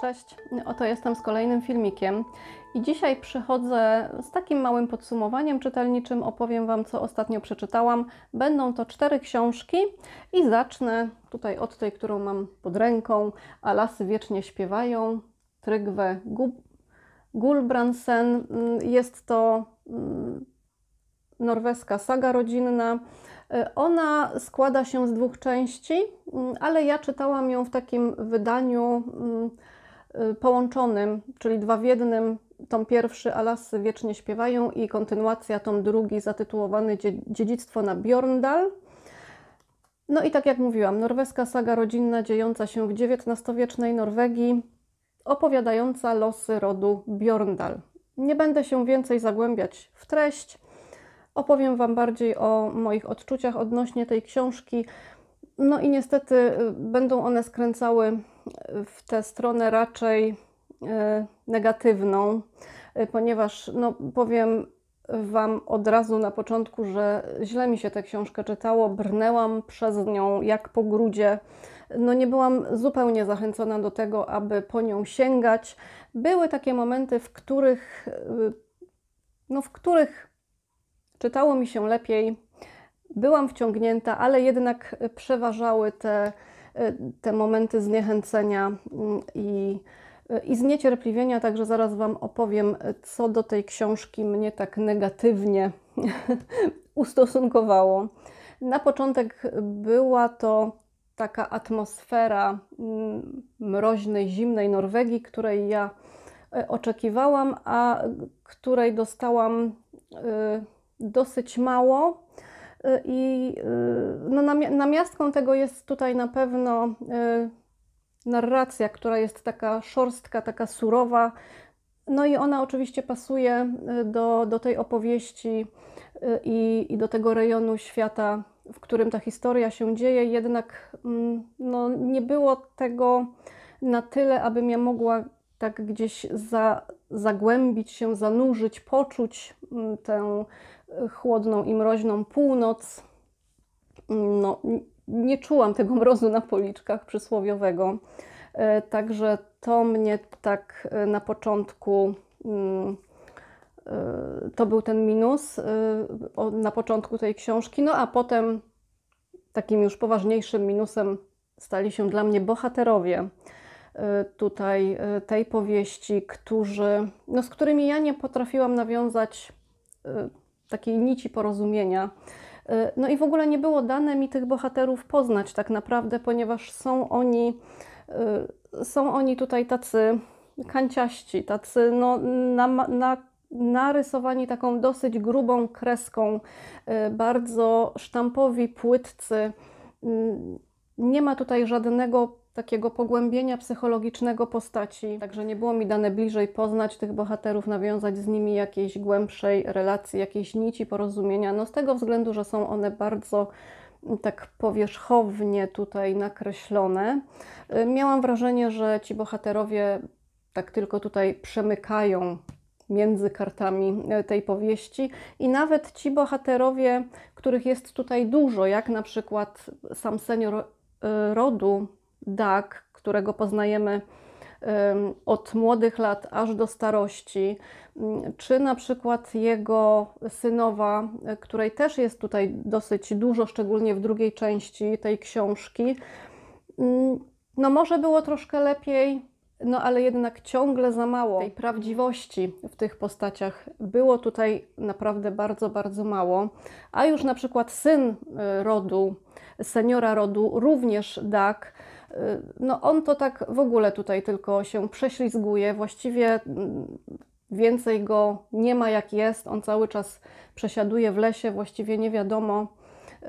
Cześć, oto jestem z kolejnym filmikiem i dzisiaj przychodzę z takim małym podsumowaniem czytelniczym. Opowiem Wam, co ostatnio przeczytałam. Będą to cztery książki i zacznę tutaj od tej, którą mam pod ręką, A lasy wiecznie śpiewają, Trygve Gulbrandsen. Jest to mm, norweska saga rodzinna. Ona składa się z dwóch części, mm, ale ja czytałam ją w takim wydaniu mm, Y, połączonym, czyli dwa w jednym. Tom pierwszy, Alasy wiecznie śpiewają i kontynuacja, tom drugi, zatytułowany Dziedzictwo na Bjorndal. No i tak jak mówiłam, norweska saga rodzinna dziejąca się w XIX-wiecznej Norwegii, opowiadająca losy rodu Bjorndal. Nie będę się więcej zagłębiać w treść. Opowiem Wam bardziej o moich odczuciach odnośnie tej książki. No i niestety y, będą one skręcały w tę stronę raczej y, negatywną, y, ponieważ no, powiem Wam od razu na początku, że źle mi się tę książkę czytało, brnęłam przez nią jak po grudzie. No nie byłam zupełnie zachęcona do tego, aby po nią sięgać. Były takie momenty, w których, no, w których czytało mi się lepiej, byłam wciągnięta, ale jednak przeważały te, te momenty zniechęcenia mm, i, i zniecierpliwienia, także zaraz Wam opowiem, co do tej książki mnie tak negatywnie ustosunkowało. Na początek była to taka atmosfera mm, mroźnej, zimnej Norwegii, której ja oczekiwałam, a której dostałam dosyć mało. Y, I y, no, namiastką tego jest tutaj na pewno y, narracja, która jest taka szorstka, taka surowa. No i ona oczywiście pasuje do, do tej opowieści i, i do tego rejonu świata, w którym ta historia się dzieje, jednak mm, no, nie było tego na tyle, abym ja mogła tak gdzieś za, zagłębić się, zanurzyć, poczuć mm, tę chłodną i mroźną północ. No, nie czułam tego mrozu na policzkach przysłowiowego. E, także to mnie tak e, na początku mm, e, to był ten minus na początku tej książki. No a potem takim już poważniejszym minusem stali się dla mnie bohaterowie tutaj tej powieści, którzy, no, z którymi ja nie potrafiłam nawiązać takiej nici porozumienia. Y, no i w ogóle nie było dane mi tych bohaterów poznać tak naprawdę, ponieważ są oni, y, są oni tutaj tacy kanciaści, tacy no, na, na, narysowani taką dosyć grubą kreską, y, bardzo sztampowi, płytcy. Nie ma tutaj żadnego takiego pogłębienia psychologicznego postaci, także nie było mi dane bliżej poznać tych bohaterów, nawiązać z nimi jakiejś głębszej relacji, jakiejś nici porozumienia, no z tego względu, że są one bardzo mm, tak powierzchownie tutaj nakreślone. Y, miałam wrażenie, że ci bohaterowie tak tylko tutaj przemykają między kartami y, tej powieści i nawet ci bohaterowie, których jest tutaj dużo, jak na przykład sam senior y, rodu Doug, którego poznajemy od młodych lat aż do starości, mm, czy na przykład jego synowa, której też jest tutaj dosyć dużo, szczególnie w drugiej części tej książki. Mm, no, może było troszkę lepiej, no ale jednak ciągle za mało tej prawdziwości w tych postaciach. Było tutaj naprawdę bardzo, bardzo mało. A już na przykład syn y, rodu, seniora rodu, również Doug, no on to tak w ogóle tutaj tylko się prześlizguje, właściwie mm, więcej go nie ma jak jest, on cały czas przesiaduje w lesie, właściwie nie wiadomo y,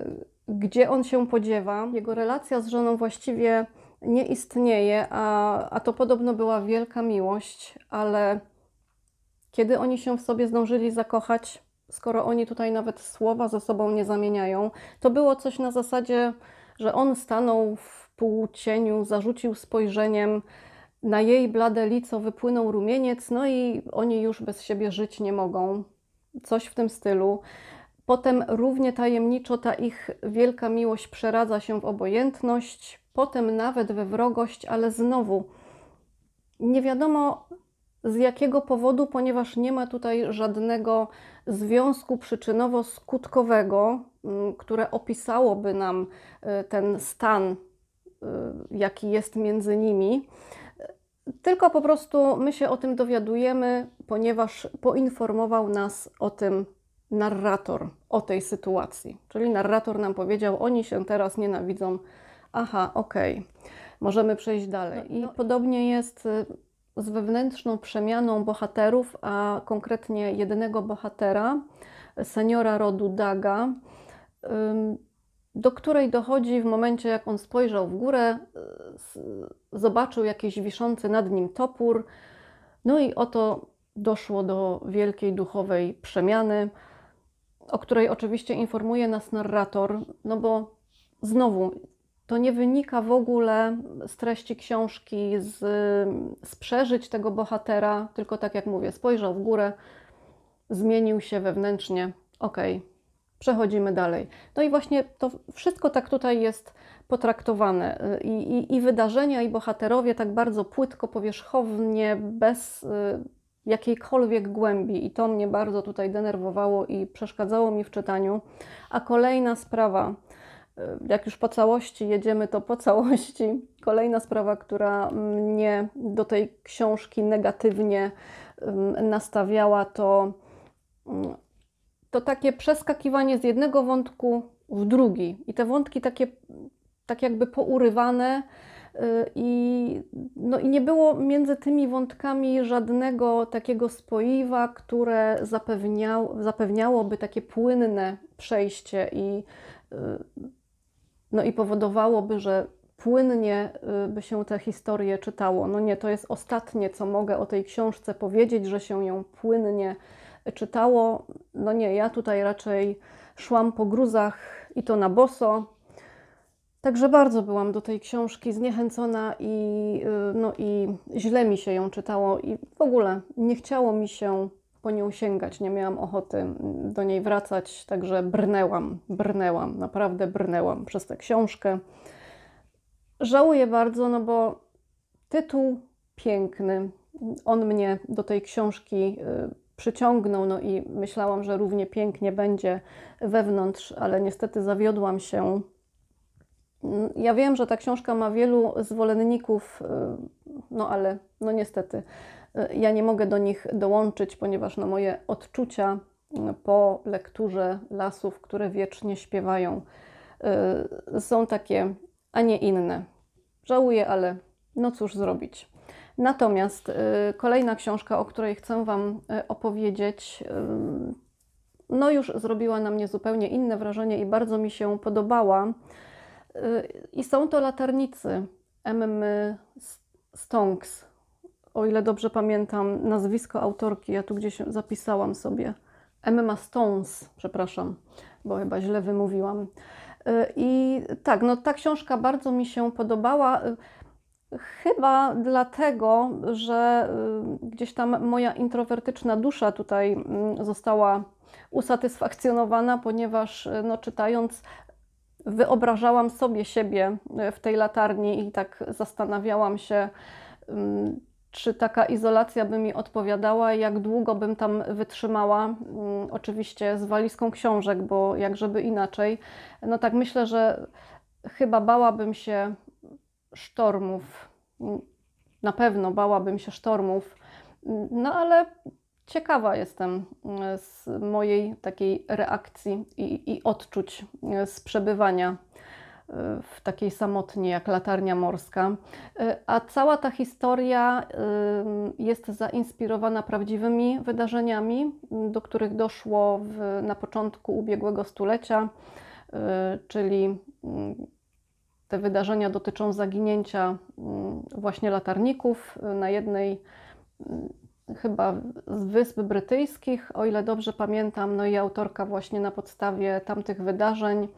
y, gdzie on się podziewa. Jego relacja z żoną właściwie nie istnieje, a, a to podobno była wielka miłość, ale kiedy oni się w sobie zdążyli zakochać, skoro oni tutaj nawet słowa ze sobą nie zamieniają, to było coś na zasadzie, że on stanął w półcieniu zarzucił spojrzeniem na jej blade lico wypłynął rumieniec, no i oni już bez siebie żyć nie mogą. Coś w tym stylu. Potem równie tajemniczo ta ich wielka miłość przeradza się w obojętność, potem nawet we wrogość, ale znowu Nie wiadomo z jakiego powodu, ponieważ nie ma tutaj żadnego związku przyczynowo-skutkowego, które opisałoby nam y, ten stan, y, jaki jest między nimi. Tylko po prostu my się o tym dowiadujemy, ponieważ poinformował nas o tym narrator, o tej sytuacji. Czyli narrator nam powiedział: Oni się teraz nienawidzą. Aha, okej, okay. możemy przejść dalej. No, I no. podobnie jest y, z wewnętrzną przemianą bohaterów, a konkretnie jednego bohatera, seniora rodu Daga, do której dochodzi w momencie, jak on spojrzał w górę, zobaczył jakiś wiszący nad nim topór, no i oto doszło do wielkiej duchowej przemiany, o której oczywiście informuje nas narrator, no bo znowu to nie wynika w ogóle z treści książki, z, z przeżyć tego bohatera, tylko tak jak mówię, spojrzał w górę, zmienił się wewnętrznie. Okej, okay, przechodzimy dalej. No i właśnie to wszystko tak tutaj jest potraktowane. I, i, I, wydarzenia, i bohaterowie tak bardzo płytko, powierzchownie, bez y, jakiejkolwiek głębi. I to mnie bardzo tutaj denerwowało i przeszkadzało mi w czytaniu. A kolejna sprawa, jak już po całości jedziemy, to po całości. Kolejna sprawa, która mnie do tej książki negatywnie nastawiała, to, to takie przeskakiwanie z jednego wątku w drugi. I te wątki takie, tak jakby pourywane. Y, I, no i nie było między tymi wątkami żadnego takiego spoiwa, które zapewniał, zapewniałoby takie płynne przejście i y, no i powodowałoby, że płynnie y, by się tę historię czytało. No nie, to jest ostatnie, co mogę o tej książce powiedzieć, że się ją płynnie. No nie, ja tutaj raczej szłam po gruzach i to na boso. Także bardzo byłam do tej książki zniechęcona i, y, no i źle mi się ją czytało i w ogóle nie chciało mi się po nią sięgać, nie miałam ochoty do niej wracać, także brnęłam, brnęłam, naprawdę brnęłam przez tę książkę. Żałuję bardzo, no bo tytuł piękny, on mnie do tej książki y, przyciągnął, no i myślałam, że równie pięknie będzie wewnątrz, ale niestety zawiodłam się. Ja wiem, że ta książka ma wielu zwolenników, y, no ale no niestety Y, ja nie mogę do nich dołączyć, ponieważ no, moje odczucia y, po lekturze lasów, które wiecznie śpiewają, y, są takie, a nie inne. Żałuję, ale no cóż zrobić. Natomiast kolejna książka, o której chcę Wam opowiedzieć, no już zrobiła na mnie zupełnie inne wrażenie i bardzo mi się podobała. I są to latarnicy Emmy Stonks o ile dobrze pamiętam nazwisko autorki, ja tu gdzieś zapisałam sobie. Emma Stones, przepraszam, bo chyba źle wymówiłam. Y, I tak, no ta książka bardzo mi się podobała. Y, chyba dlatego, że y, gdzieś tam moja introwertyczna dusza tutaj mm, została usatysfakcjonowana, ponieważ no, czytając wyobrażałam sobie siebie w tej latarni i tak zastanawiałam się, mm, czy taka izolacja by mi odpowiadała, jak długo bym tam wytrzymała, mm, oczywiście z walizką książek, bo jak żeby inaczej. No tak myślę, że chyba bałabym się sztormów. Na pewno bałabym się sztormów. No ale ciekawa jestem mm, z mojej takiej reakcji i, i odczuć z przebywania w takiej samotni jak latarnia morska. A cała ta historia jest zainspirowana prawdziwymi wydarzeniami, do których doszło w, na początku ubiegłego stulecia, czyli y, te wydarzenia dotyczą zaginięcia właśnie latarników na jednej chyba z Wysp Brytyjskich, o ile dobrze pamiętam, no i autorka właśnie na podstawie tamtych wydarzeń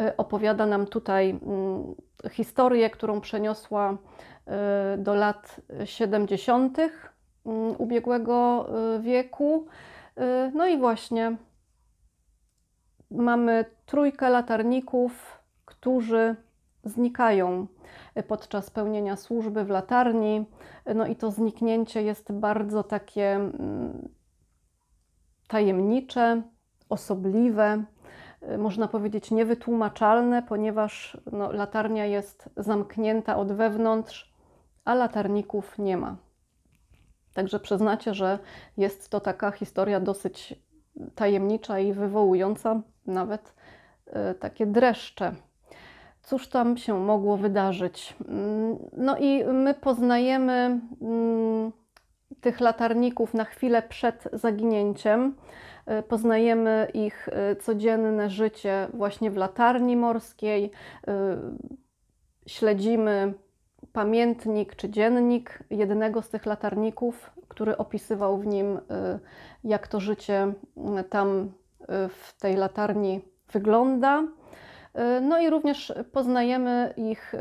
Y, opowiada nam tutaj mm, historię, którą przeniosła y, do lat 70. Mm, ubiegłego y, wieku. No i właśnie mamy trójkę latarników, którzy znikają podczas pełnienia służby w latarni. No i to zniknięcie jest bardzo takie mm, tajemnicze, osobliwe, można powiedzieć niewytłumaczalne, ponieważ no, latarnia jest zamknięta od wewnątrz, a latarników nie ma. Także przyznacie, że jest to taka historia dosyć tajemnicza i wywołująca nawet y, takie dreszcze. Cóż tam się mogło wydarzyć? Mm, no i my poznajemy mm, tych latarników na chwilę przed zaginięciem. Y, poznajemy ich y, codzienne życie właśnie w latarni morskiej. Śledzimy pamiętnik czy dziennik jednego z tych latarników, który opisywał w nim, jak to życie tam w tej latarni wygląda. E, no i również poznajemy ich e,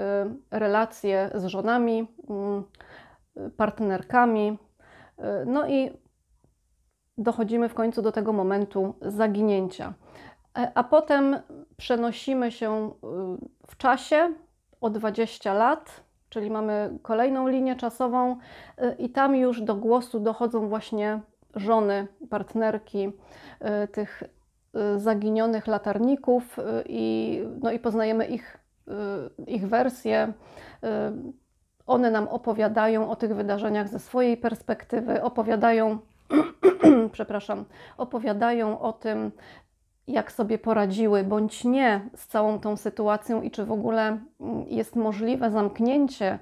relacje z żonami, mm, partnerkami. E, no i dochodzimy w końcu do tego momentu zaginięcia. A potem przenosimy się w czasie o 20 lat, czyli mamy kolejną linię czasową, i tam już do głosu dochodzą właśnie żony, partnerki tych zaginionych latarników y, i, no i poznajemy ich, y, ich wersje. One nam opowiadają o tych wydarzeniach ze swojej perspektywy, opowiadają, przepraszam, opowiadają o tym, jak sobie poradziły, bądź nie z całą tą sytuacją i czy w ogóle mm, jest możliwe zamknięcie,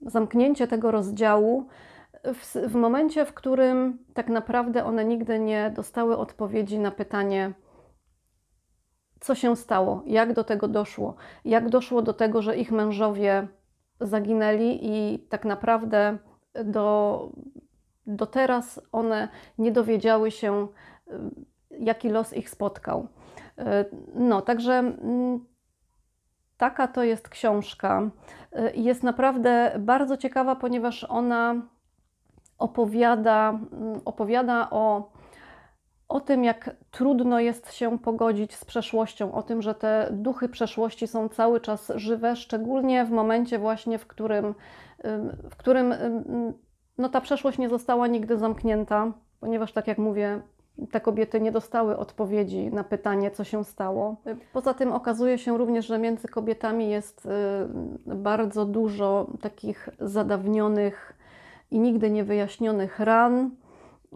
zamknięcie tego rozdziału w, w momencie, w którym tak naprawdę one nigdy nie dostały odpowiedzi na pytanie, co się stało, jak do tego doszło, jak doszło do tego, że ich mężowie zaginęli i tak naprawdę do, do teraz one nie dowiedziały się, jaki los ich spotkał. No, także mm, taka to jest książka. Jest naprawdę bardzo ciekawa, ponieważ ona opowiada, mm, opowiada o, o tym, jak trudno jest się pogodzić z przeszłością, o tym, że te duchy przeszłości są cały czas żywe, szczególnie w momencie właśnie, w którym, w którym no, ta przeszłość nie została nigdy zamknięta, ponieważ tak jak mówię, te kobiety nie dostały odpowiedzi na pytanie, co się stało. Poza tym okazuje się również, że między kobietami jest bardzo dużo takich zadawnionych i nigdy niewyjaśnionych ran.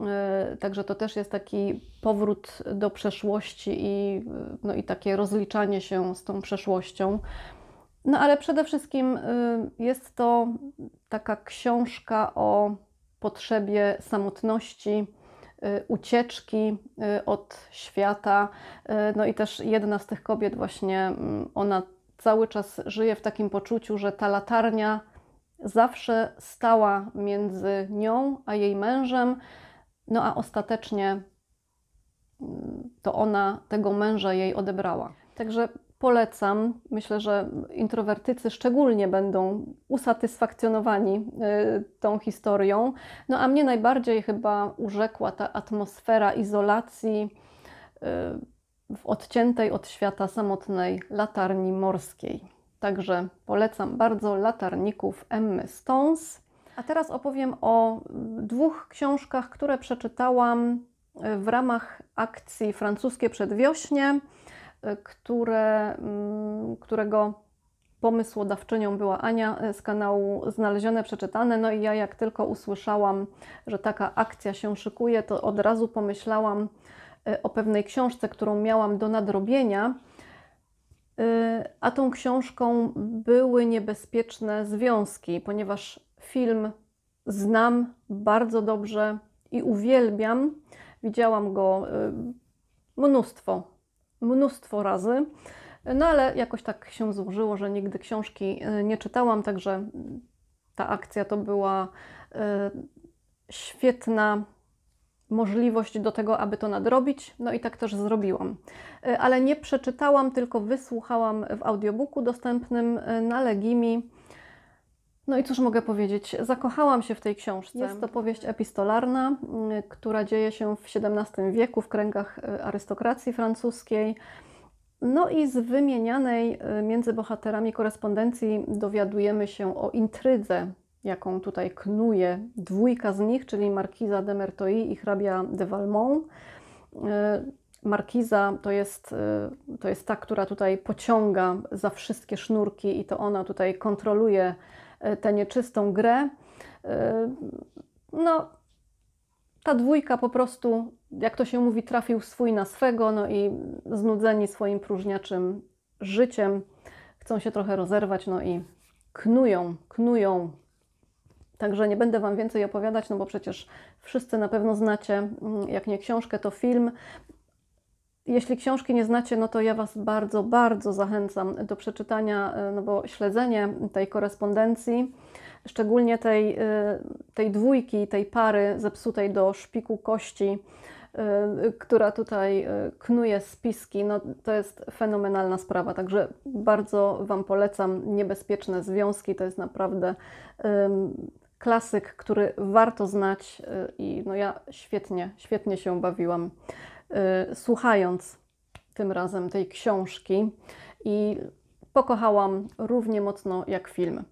E, także to też jest taki powrót do przeszłości i, no i takie rozliczanie się z tą przeszłością. No ale przede wszystkim e, jest to taka książka o potrzebie samotności, e, ucieczki od świata. No i też jedna z tych kobiet, właśnie mm, ona cały czas żyje w takim poczuciu, że ta latarnia zawsze stała między nią a jej mężem, no a ostatecznie mm, to ona tego męża jej odebrała. Także polecam. Myślę, że introwertycy szczególnie będą usatysfakcjonowani y, tą historią. No a mnie najbardziej chyba urzekła ta atmosfera izolacji y, w odciętej od świata samotnej latarni morskiej. Także polecam bardzo latarników Emmy Stones. A teraz opowiem o dwóch książkach, które przeczytałam e, w ramach akcji Francuskie Przedwiośnie, e, które, mm, którego pomysłodawczynią była Ania e, z kanału Znalezione Przeczytane. No i ja jak tylko usłyszałam, że taka akcja się szykuje, to od razu pomyślałam o pewnej książce, którą miałam do nadrobienia a tą książką były niebezpieczne związki, ponieważ film znam bardzo dobrze i uwielbiam. Widziałam go y, mnóstwo, mnóstwo razy. No ale jakoś tak się złożyło, że nigdy książki y, nie czytałam, także ta akcja to była świetna możliwość do tego, aby to nadrobić. No i tak też zrobiłam. E, ale nie przeczytałam, tylko wysłuchałam w audiobooku dostępnym e, na Legimi. No i cóż mogę powiedzieć? Zakochałam się w tej książce. Jest to powieść epistolarna, która dzieje się w XVII wieku w kręgach e, arystokracji francuskiej. No i z wymienianej między bohaterami korespondencji dowiadujemy się o intrydze, jaką tutaj knuje dwójka z nich, czyli Markiza de Merteuil i hrabia de Valmont. Y, Markiza to jest, y, to jest ta, która tutaj pociąga za wszystkie sznurki i to ona tutaj kontroluje tę nieczystą grę. No, ta dwójka po prostu, jak to się mówi, trafił swój na swego, no i znudzeni swoim próżniaczym życiem, chcą się trochę rozerwać, no i knują, knują. Także nie będę Wam więcej opowiadać, no bo przecież wszyscy na pewno znacie, mm, jak nie książkę, to film. Jeśli książki nie znacie, no to ja Was bardzo, bardzo zachęcam do przeczytania, e, no bo śledzenie tej korespondencji szczególnie tej, y, tej dwójki, tej pary zepsutej do szpiku kości, y, która tutaj knuje spiski, no to jest fenomenalna sprawa. Także bardzo Wam polecam Niebezpieczne Związki. To jest naprawdę klasyk, który warto znać i no ja świetnie, świetnie się bawiłam słuchając tym razem tej książki i pokochałam równie mocno jak film.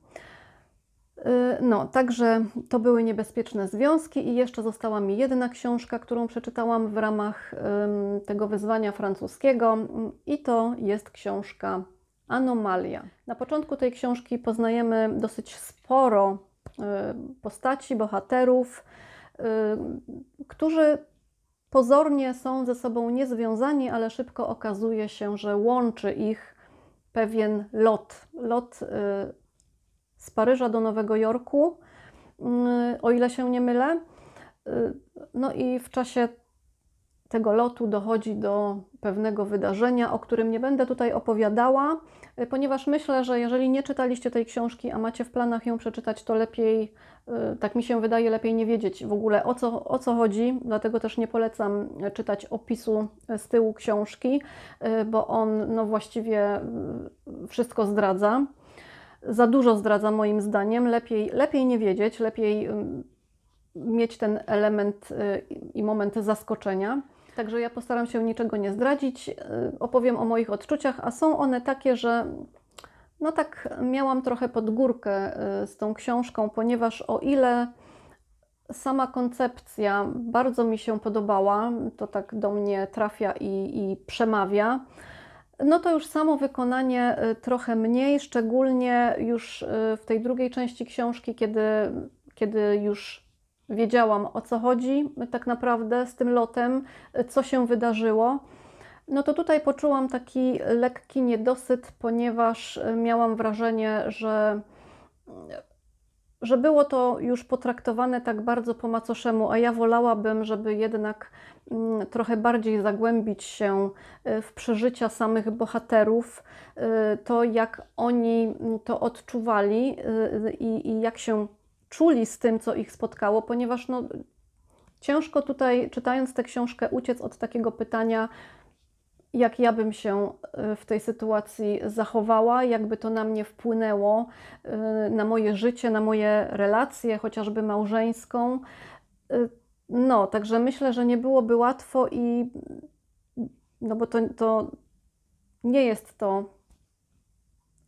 Y, no, także to były niebezpieczne związki i jeszcze została mi jedna książka, którą przeczytałam w ramach tego wyzwania francuskiego i to jest książka Anomalia. Na początku tej książki poznajemy dosyć sporo y, postaci, bohaterów, y, którzy pozornie są ze sobą niezwiązani, ale szybko okazuje się, że łączy ich pewien lot. Lot z Paryża do Nowego Jorku, o ile się nie mylę. Y, no i w czasie tego lotu dochodzi do pewnego wydarzenia, o którym nie będę tutaj opowiadała, y, ponieważ myślę, że jeżeli nie czytaliście tej książki, a macie w planach ją przeczytać, to lepiej, y, tak mi się wydaje, lepiej nie wiedzieć w ogóle o co, o co chodzi. Dlatego też nie polecam czytać opisu z tyłu książki, bo on no, właściwie wszystko zdradza za dużo zdradza moim zdaniem. Lepiej, lepiej nie wiedzieć, lepiej mieć ten element y, i moment zaskoczenia. Także ja postaram się niczego nie zdradzić, y, opowiem o moich odczuciach, a są one takie, że no tak miałam trochę pod górkę y, z tą książką, ponieważ o ile sama koncepcja bardzo mi się podobała, to tak do mnie trafia i, i przemawia, no to już samo wykonanie y, trochę mniej, szczególnie już w tej drugiej części książki, kiedy, kiedy już wiedziałam o co chodzi tak naprawdę z tym lotem, co się wydarzyło. No to tutaj poczułam taki lekki niedosyt, ponieważ miałam wrażenie, że że było to już potraktowane tak bardzo po macoszemu, a ja wolałabym, żeby jednak mm, trochę bardziej zagłębić się y, w przeżycia samych bohaterów, y, to jak oni mm, to odczuwali i, i jak się czuli z tym, co ich spotkało, ponieważ no, ciężko tutaj, czytając tę książkę, uciec od takiego pytania, jak ja bym się y, w tej sytuacji zachowała, jakby to na mnie wpłynęło, y, na moje życie, na moje relacje, chociażby małżeńską. Y, no, także myślę, że nie byłoby łatwo i no bo to, to nie jest to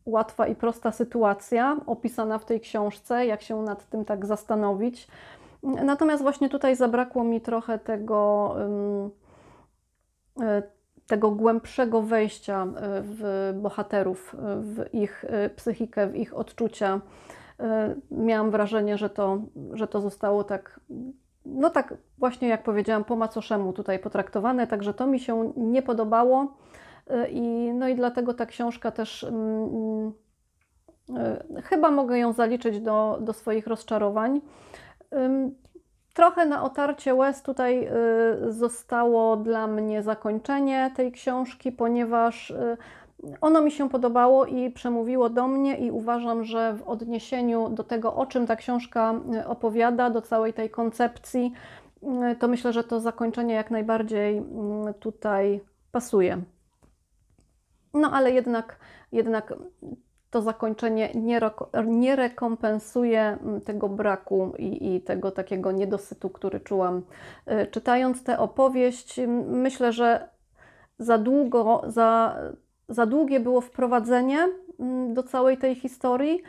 łatwa i prosta sytuacja opisana w tej książce, jak się nad tym tak zastanowić. Natomiast właśnie tutaj zabrakło mi trochę tego tego głębszego wejścia e, w bohaterów, e, w ich e, psychikę, w ich odczucia. Miałam wrażenie, że to, że to zostało tak, no tak właśnie jak powiedziałam, po macoszemu tutaj potraktowane, także to mi się nie podobało i, no i dlatego ta książka też mm, chyba mogę ją zaliczyć do, do swoich rozczarowań. Trochę na otarcie łez tutaj y, zostało dla mnie zakończenie tej książki, ponieważ y, ono mi się podobało i przemówiło do mnie, i uważam, że w odniesieniu do tego, o czym ta książka y, opowiada, do całej tej koncepcji, to myślę, że to zakończenie jak najbardziej tutaj pasuje. No ale jednak, jednak to zakończenie nie, nie rekompensuje mm, tego braku i, i, tego takiego niedosytu, który czułam. Y, czytając tę opowieść, myślę, że za długo, za za długie było wprowadzenie mm, do całej tej historii,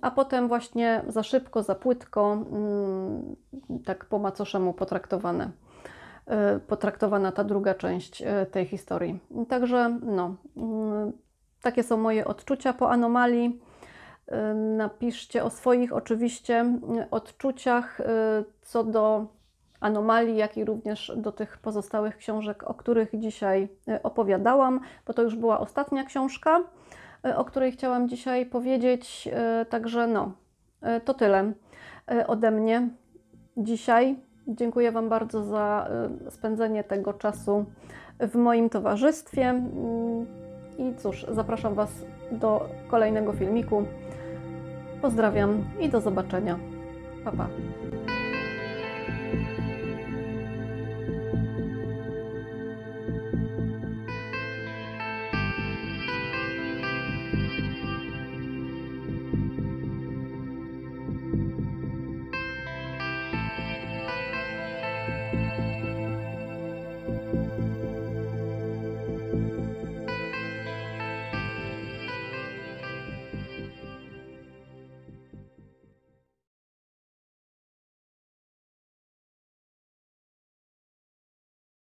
a potem właśnie za szybko, za płytko, mm, tak po macoszemu potraktowane, potraktowana ta druga część y, tej historii. Także no, mm, takie są moje odczucia po anomalii. Y, Napiszcie o swoich oczywiście y, odczuciach y, co do anomalii, jak i również do tych pozostałych książek, o których dzisiaj y, opowiadałam, bo to już była ostatnia książka, y, o której chciałam dzisiaj powiedzieć. Y, Także no, y, to tyle y, ode mnie dzisiaj. Dziękuję Wam bardzo za y, spędzenie tego czasu w moim towarzystwie. Mm, I cóż, zapraszam Was do kolejnego filmiku. Pozdrawiam i do zobaczenia. Pa, pa.